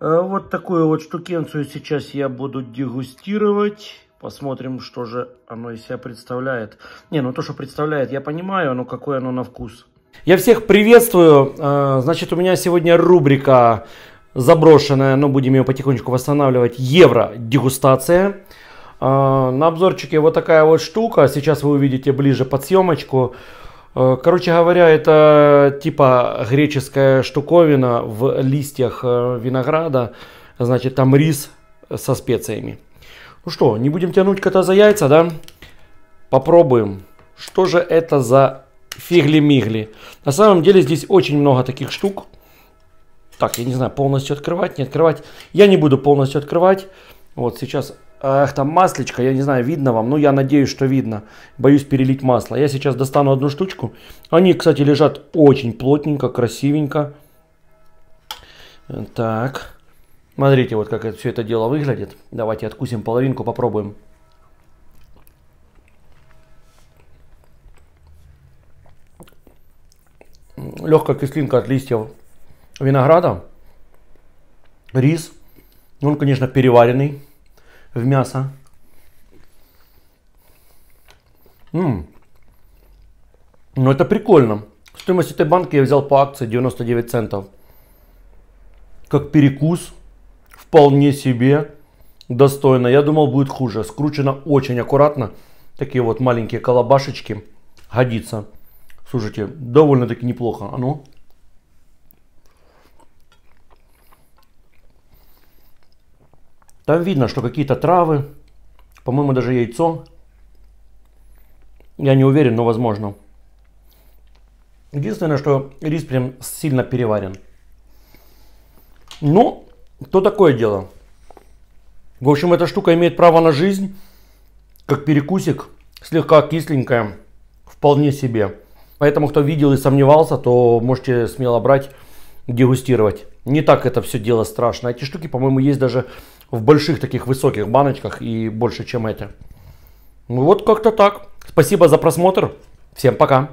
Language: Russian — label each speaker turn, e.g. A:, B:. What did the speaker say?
A: Э, вот такую вот штукенцию сейчас я буду дегустировать. Посмотрим, что же оно из себя представляет. Не, ну то, что представляет, я понимаю, но какое оно на вкус. Я всех приветствую. Э, значит, у меня сегодня рубрика заброшенная, но будем ее потихонечку восстанавливать. Евро дегустация. Э, на обзорчике вот такая вот штука. Сейчас вы увидите ближе под съемочку. Э, короче говоря, это типа греческая штуковина в листьях э, винограда. Значит, там рис со специями. Ну что, не будем тянуть кота за яйца, да? Попробуем. Что же это за фигли-мигли? На самом деле здесь очень много таких штук. Так, я не знаю, полностью открывать, не открывать. Я не буду полностью открывать. Вот сейчас Ах, там маслечко, я не знаю, видно вам, ну я надеюсь, что видно. Боюсь перелить масло. Я сейчас достану одну штучку. Они, кстати, лежат очень плотненько, красивенько. Так. Смотрите, вот как это, все это дело выглядит. Давайте откусим половинку, попробуем. Легкая кислинка от листьев винограда. Рис. Он, конечно, переваренный в мясо. Ммм. Ну это прикольно. Стоимость этой банки я взял по акции 99 центов. Как перекус. Вполне себе достойно. Я думал будет хуже. Скручено очень аккуратно. Такие вот маленькие колобашечки. Годится. Слушайте, довольно-таки неплохо. А ну. Там видно, что какие-то травы, по-моему, даже яйцо. Я не уверен, но возможно. Единственное, что рис прям сильно переварен. Ну, то такое дело. В общем, эта штука имеет право на жизнь, как перекусик, слегка кисленькая, вполне себе. Поэтому, кто видел и сомневался, то можете смело брать, дегустировать. Не так это все дело страшно. Эти штуки, по-моему, есть даже в больших таких высоких баночках и больше, чем эти. Ну вот как-то так. Спасибо за просмотр. Всем пока.